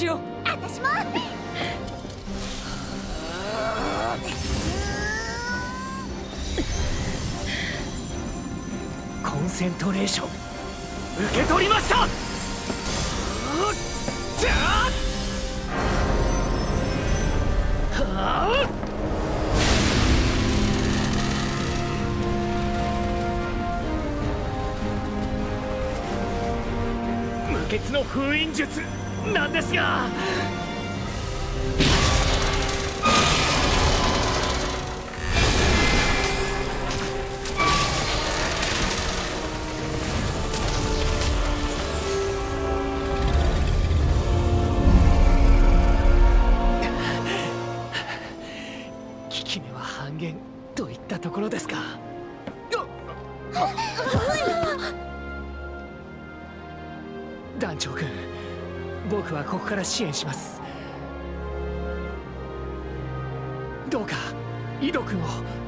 制しよう。私も。コンセントレーション。受け取りました。じゃあはあ無血の封印術なんですが。効き目は半減といったところですか。団長君僕はここから支援します。どうか井戸君を。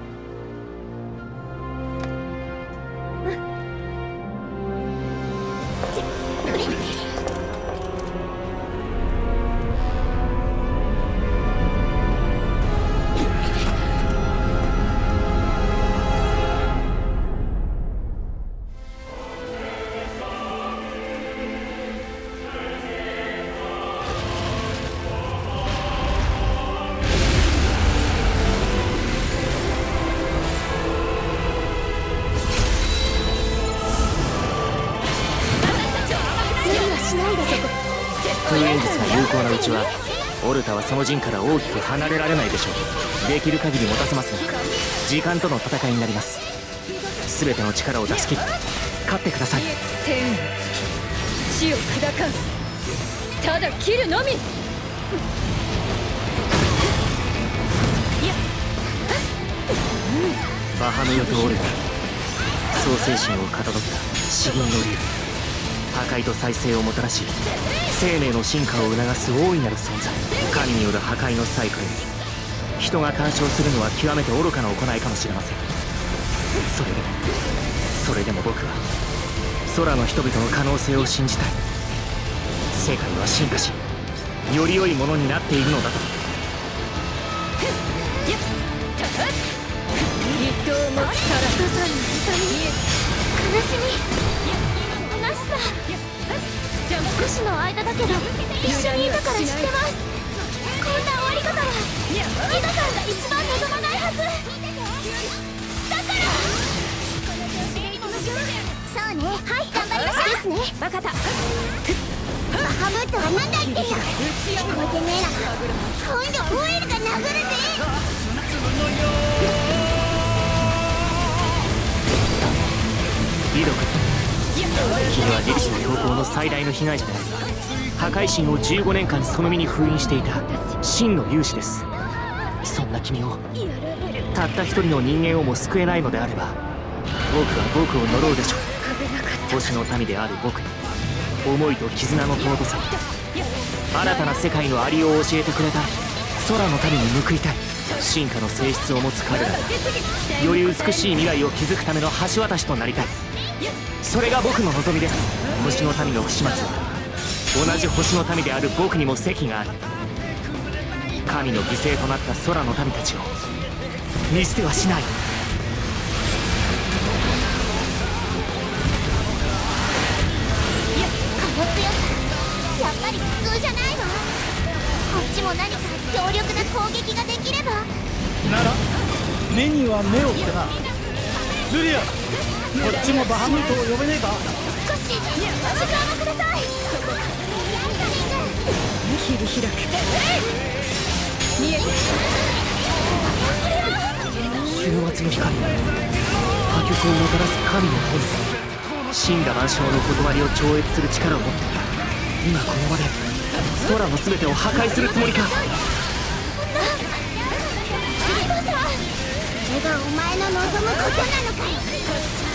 オルタはその陣から大きく離れられないでしょう。できる限り持たせますが時間との戦いになります。全ての力を出し切り勝ってください。天を突き地を砕かんただ切るのみ。バハムヨとオルタ創世神をかたどった詩吟の竜。破壊と再生をもたらし生命の進化を促す大いなる存在。神による破壊のサイクル。に人が干渉するのは極めて愚かな行いかもしれません。それでもそれでも僕は空の人々の可能性を信じたい。世界は進化しより良いものになっているのだと。一刀もさら人さんの痛み悲しみ。さ。少しの間だけど一緒にいたから知ってます。こんな終わり方は井戸さんが一番望まないはず。だから。そうね。はい頑張りましょう。ですね。バカだバハムートは何だって聞こえてね。えな今度オエルが殴るぜ。リド君君はリリスの強行の最大の被害者であり破壊神を15年間その身に封印していた真の勇士です。そんな君をたった一人の人間をも救えないのであれば僕は僕を呪うでしょう。星の民である僕に思いと絆の尊さ。新たな世界のありを教えてくれた。空の民に報いたい。進化の性質を持つ彼ら。がより美しい未来を築くための橋渡しとなりたい。それが僕の望みです。星の民の不始末は同じ星の民である僕にも席がある。神の犠牲となった空の民たちを見捨てはしない。この強さ。やっぱり普通じゃないわ。こっちも何か強力な攻撃ができれば。なら目には目をってな。ルリアこっちもバハムートを呼べねえか？少し時間をください切り開く見えて週末の光破局をもたらす神の本性真羅万象の断りを超越する力を持って今この場で空の全てを破壊するつもりかそれがお前の望むことなのかい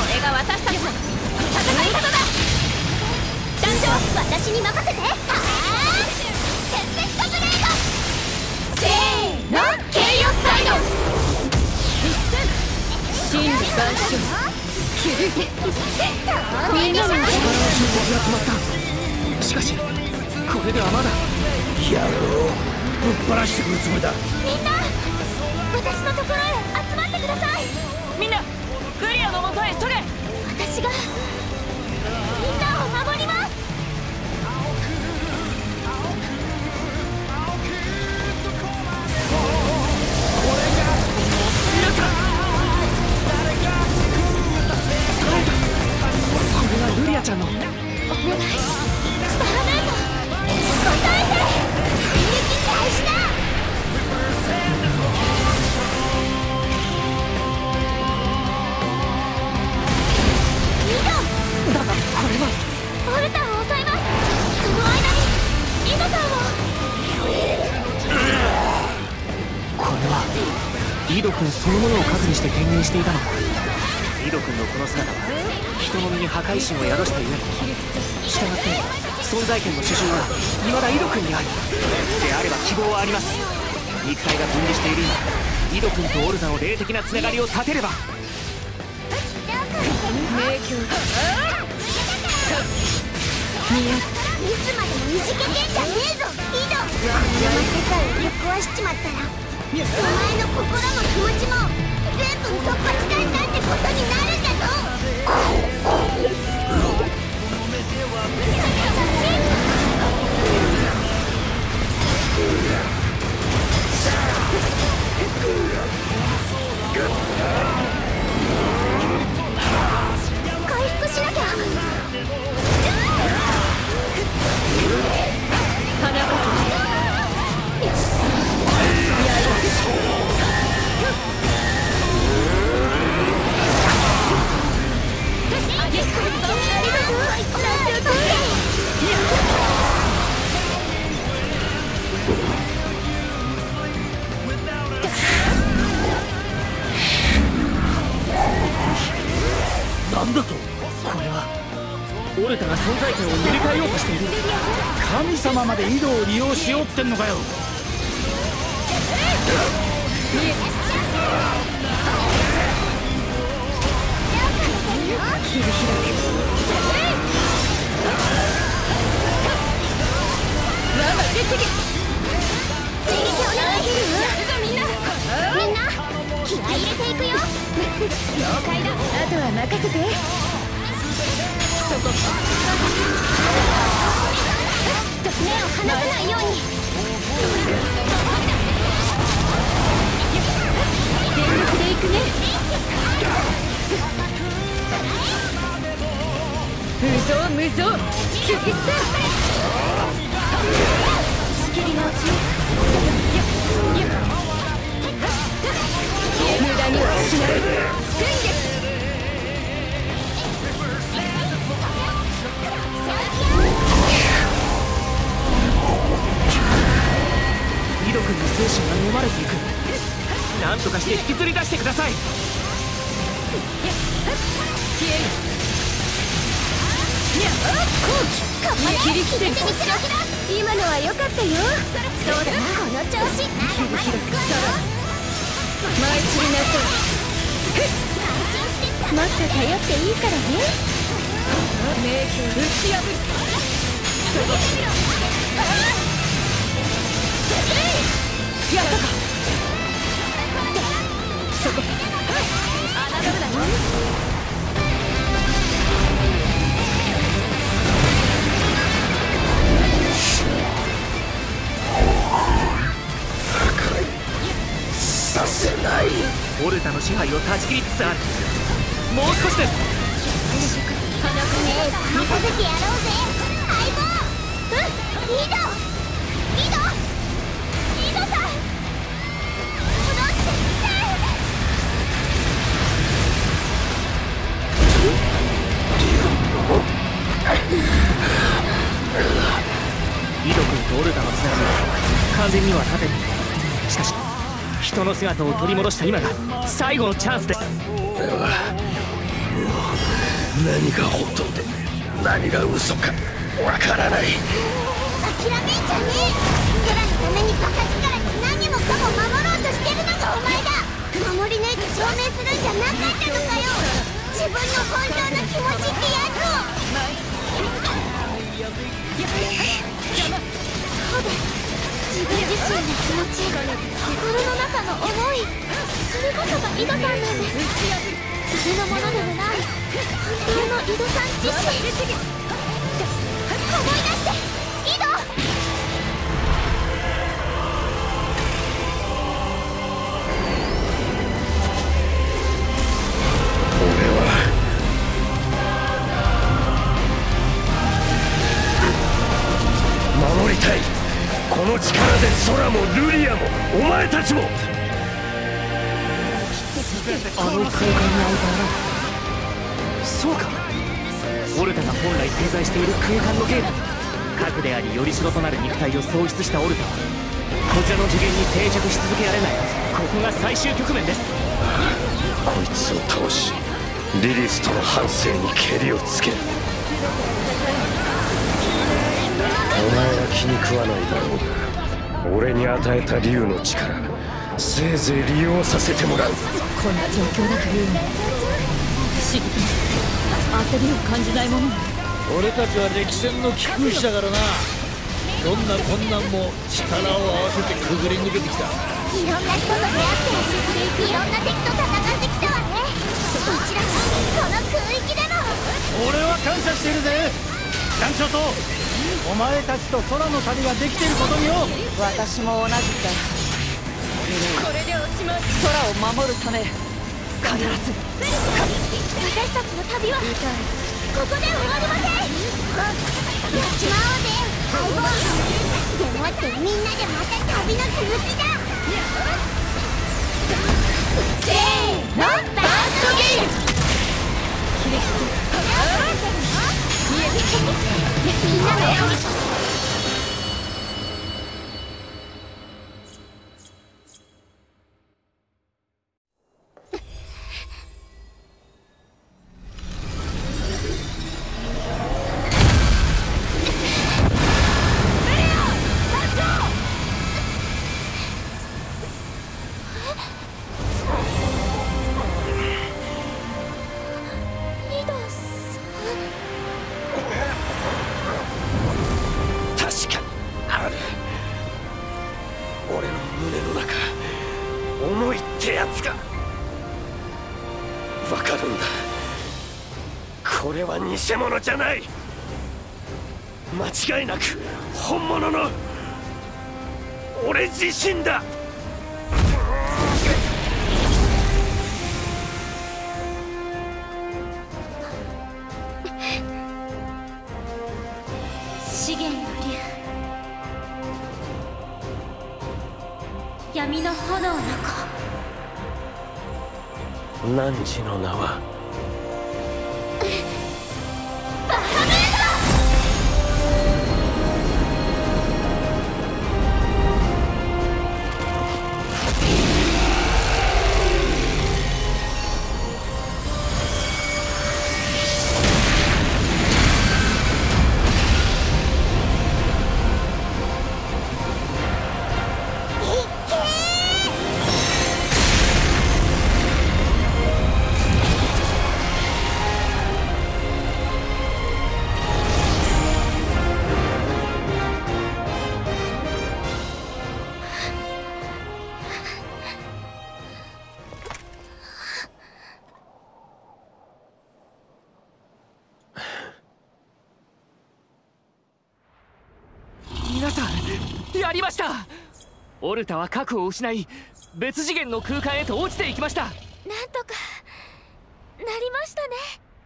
れが私たちの戦い方だ団長私に任せてはあテンペストブレードせーのケイオスサイド一戦真理万象切るみんなの力の進が決まったしかしこれではまだ。野郎ぶっ放してくるつもりだ。みんな私のところへ。グリアのもとへそれ。私がみんなを守ります。これがルリアちゃんの。お願い数にしていたのか？イド君のこの姿は人の身に破壊神を宿したゆえに従って存在権の主従は未だイド君にあるであれば希望はあります。肉体が分離している今イド君とオルタの霊的なつながりを断てれば。名教いつまでもいじけてんじゃねえぞイド。このまま世界をぶっ壊しちまったらお前の心も気持ちも全部嘘っぱちかいなんてことになるんだぞ回復しなきゃ花こなんってんのかよ。はてしかし人の姿を取り戻した今が最後のチャンスです。俺はもう何が本当で何が嘘か。わからない。諦めんじゃねえ。空のためにバカ力で何もかも守ろうとしてるのがお前だ。守り抜いて証明するんじゃなかったのかよ。自分の本当の気持ちってやつを。そうです自分自身の気持ち心の中の思い。それこそが井戸さんなんです。誰のものでもない。本当の井戸さん自身。思い出力で空もルリアもお前たちも。あの空間に開いた穴そうか。オルタが本来存在している空間のゲート核でありよりしろとなる肉体を喪失したオルタはこちらの次元に定着し続けられない。ここが最終局面です。こいつを倒しリリスとの反省にけりをつける。お前は気に食わないだろう。が俺に与えた竜の力せいぜい利用させてもらう。こんな状況だというの。に不思議と。焦りを感じないもの。ね俺たちは歴戦の貴空士だからな。どんな困難も力を合わせてくぐり抜けてきた。いろんな人と出会っていろんな敵と戦ってきたわね。どちらかこの空域でも。俺は感謝してるぜ。団長とお前たちと空の旅ができてることによ私も同じだ。これでおしまい空を守るため必ず私たちの旅はここで終わりませんやっちまおうぜ相棒でもって。みんなでまた旅の続きだせーのバーストゲームみんなの井偽物じゃない。間違いなく本物の俺自身だ。資源の竜。闇の炎の子。汝の名はオルタは核を失い別次元の空間へと落ちていきました。なんとかなりましたね。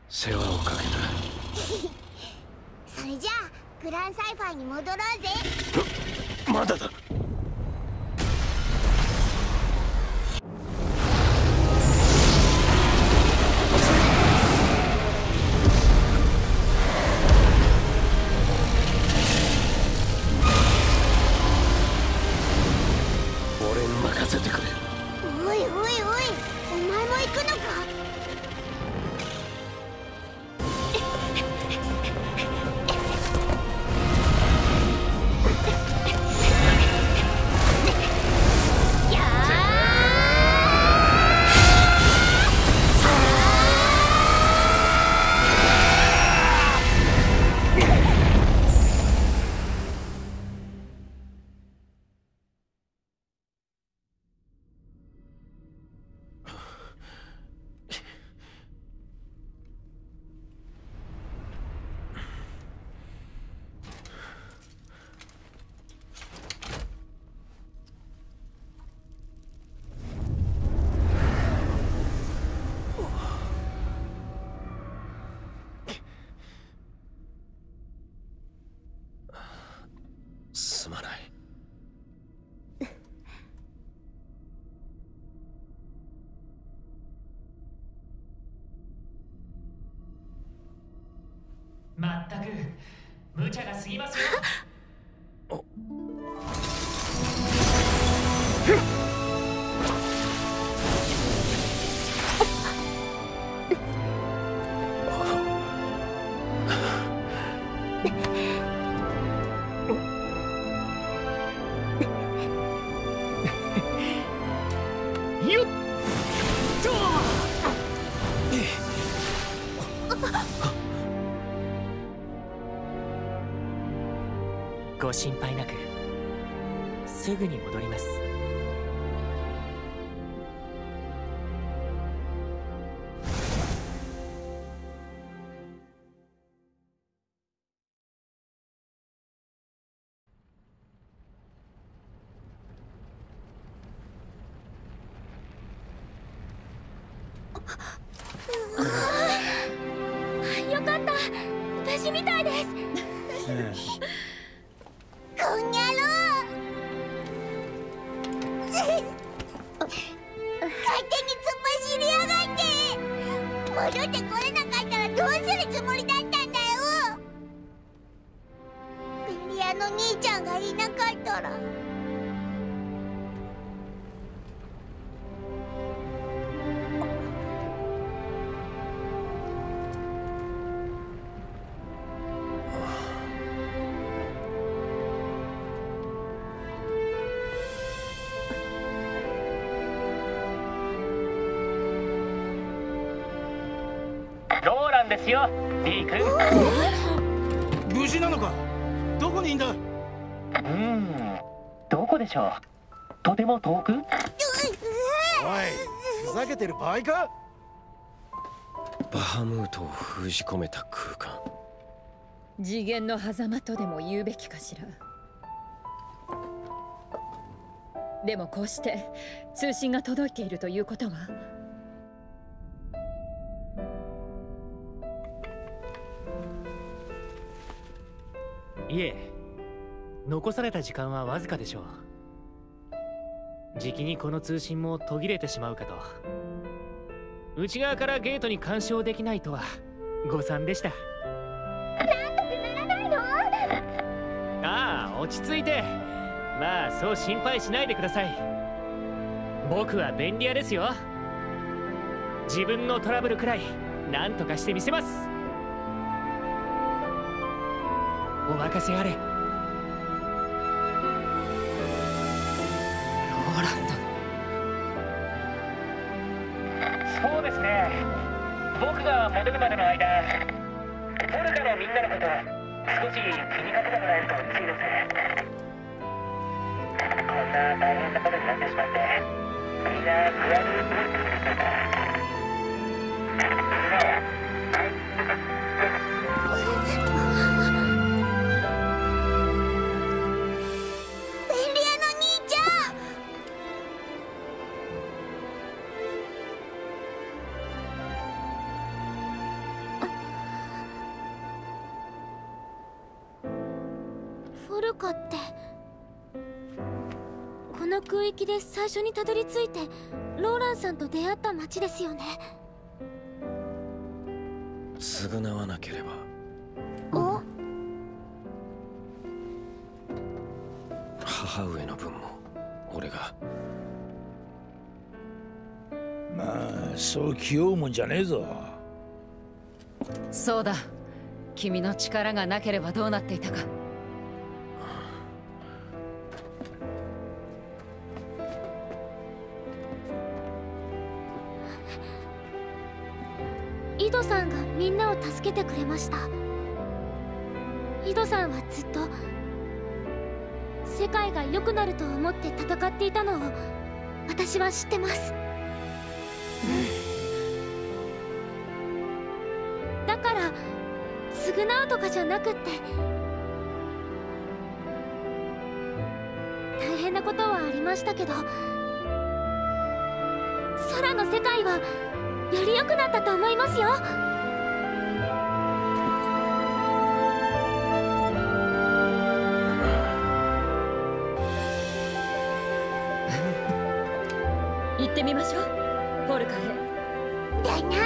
世話をかけた。それじゃあグランサイファイに戻ろうぜ。まだだまったく無茶が過ぎますよ。戻ってこれなかったらどうするつもりだったんだよ。ベリアの兄ちゃんがいなかったら。でしょう。とても遠く？おいふざけてる場合かバハムートを封じ込めた空間。次元の狭間とでも言うべきかしら。でもこうして通信が届いているということは？いえ残された時間はわずかでしょうじきにこの通信も途切れてしまうかと。内側からゲートに干渉できないとは誤算でした。ああ落ち着いて。まあそう心配しないでください。僕は便利屋ですよ。自分のトラブルくらい何とかしてみせます。お任せあれと少し気にかけてもらえると嬉しいですこんな大変なことになってしまって。みんな不安に思ってくれてたで最初にたどり着いてローランさんと出会った街ですよね。償わなければ。お？母上の分も俺が。まあそう気負うもんじゃねえぞ。そうだ。君の力がなければどうなっていたかました。井戸さんはずっと世界が良くなると思って戦っていたのを私は知ってます。だから償うとかじゃなくって大変なことはありましたけど空の世界はより良くなったと思いますよ。みましょう。ポルカへだな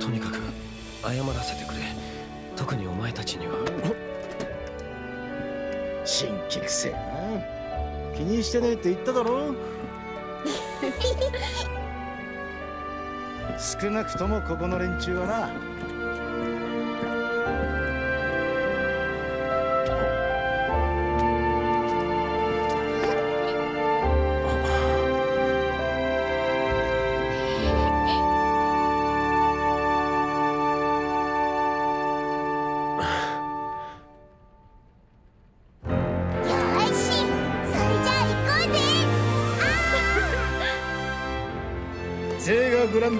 とにかく謝らせてくれ。特にお前たちには。新規くせえな。気にしてねえって言っただろ少なくともここの連中はな。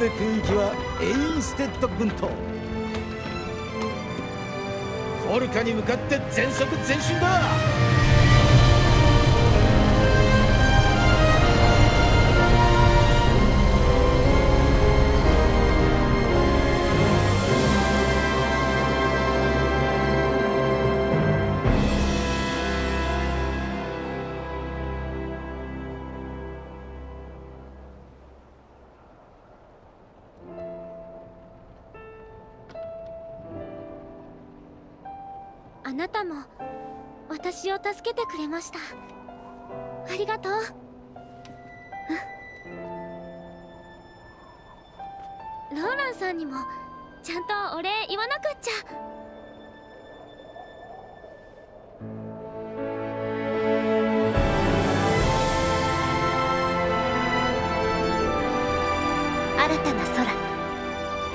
ーガグランデ空域はエインステッド軍とフォルカに向かって全速前進だ。あなたも私を助けてくれました。ありがとう。ローランさんにもちゃんとお礼言わなくっちゃ。新たな空。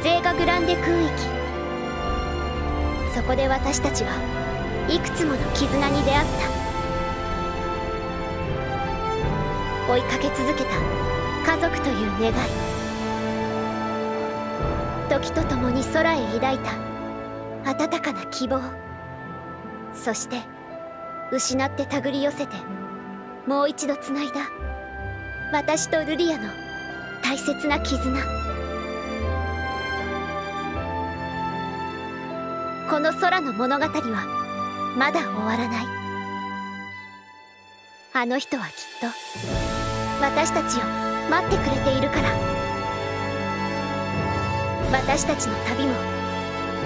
ゼーガグランデ空域。そこで私たちはいくつもの絆に出会った。追いかけ続けた。家族という願い。時とともに空へ抱いた。温かな希望。そして失って手繰り寄せてもう一度つないだ。私とルリアの大切な絆。この空の物語はまだ終わらない。あの人はきっと私たちを待ってくれているから。私たちの旅も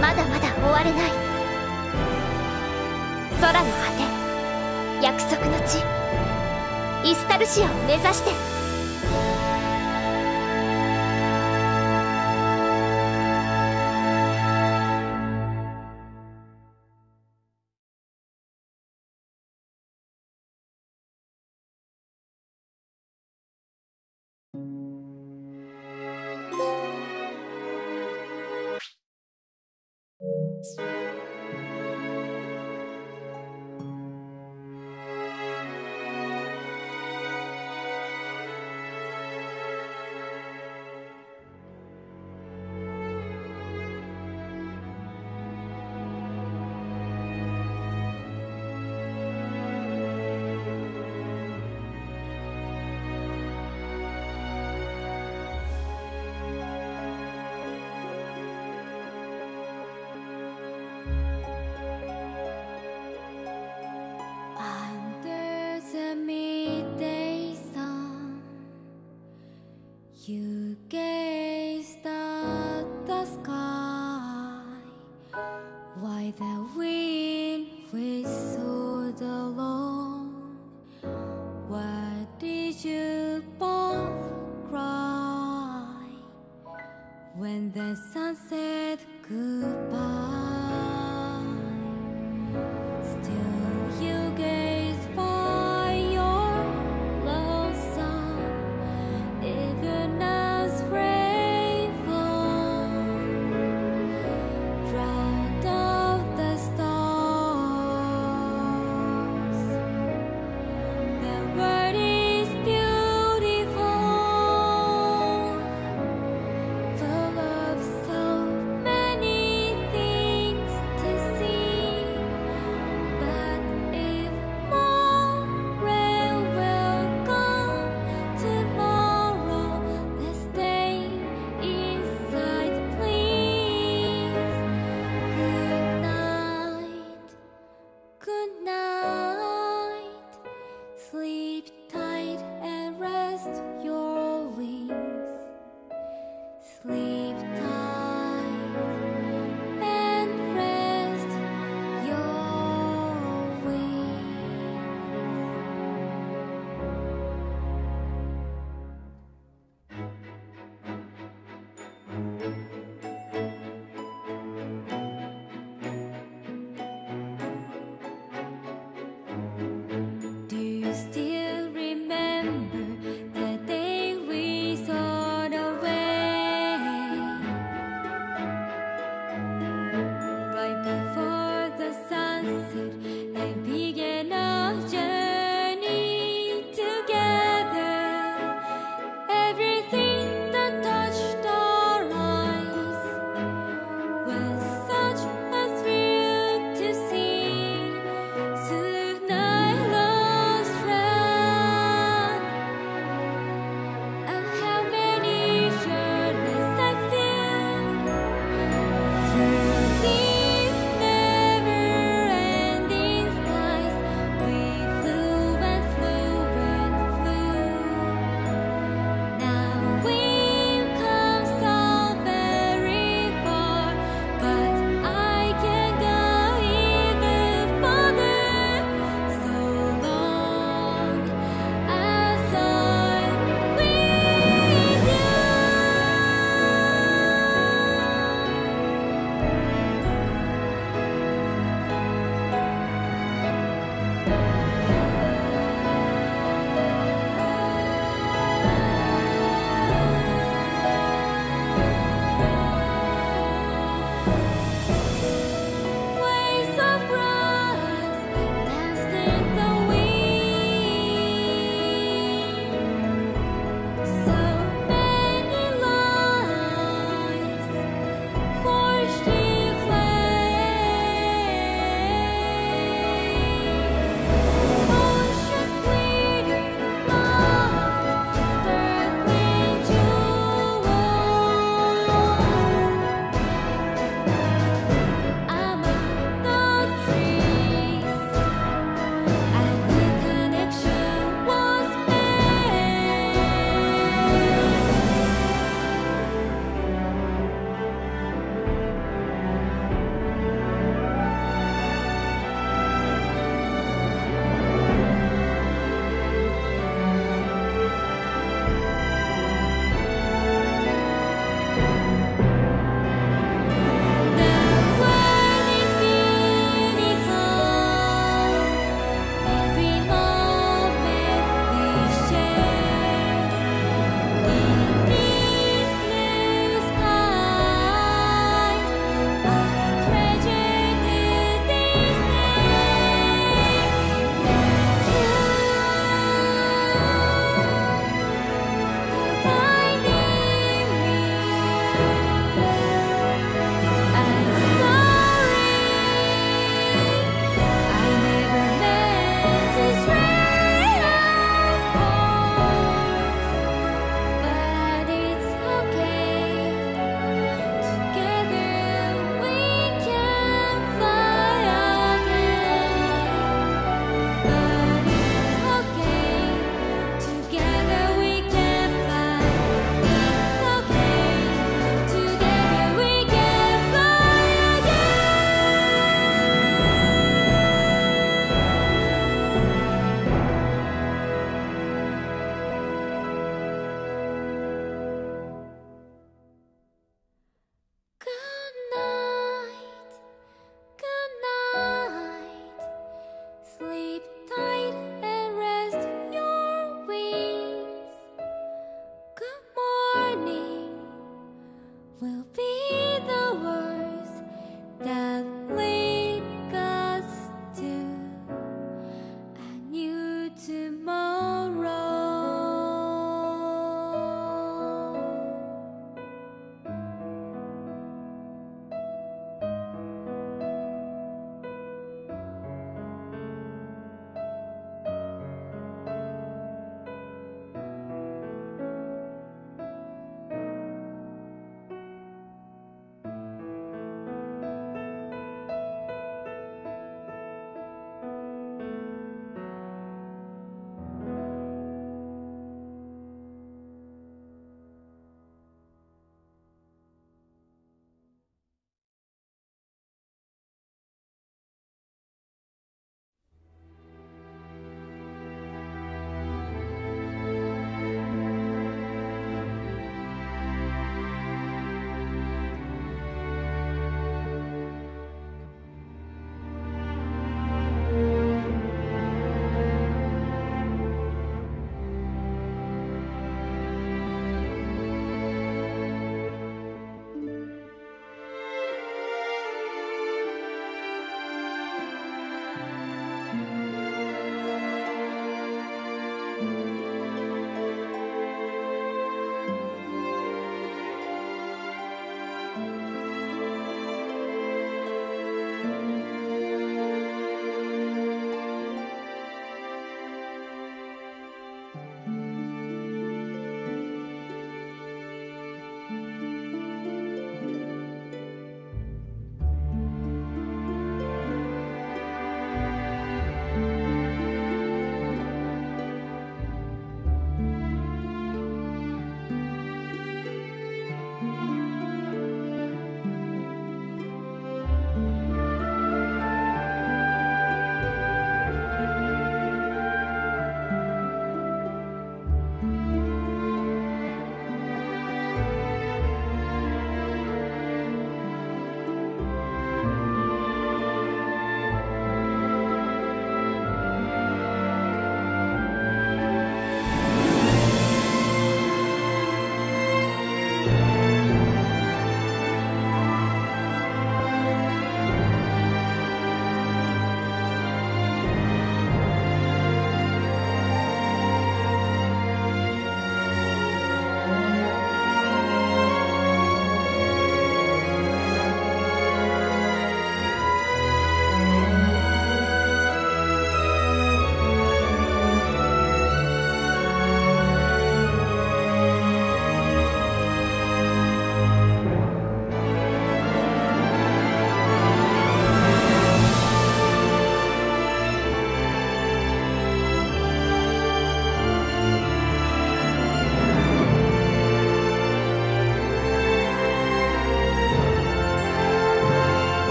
まだまだ終われない。空の果て約束の地イスタルシアを目指して。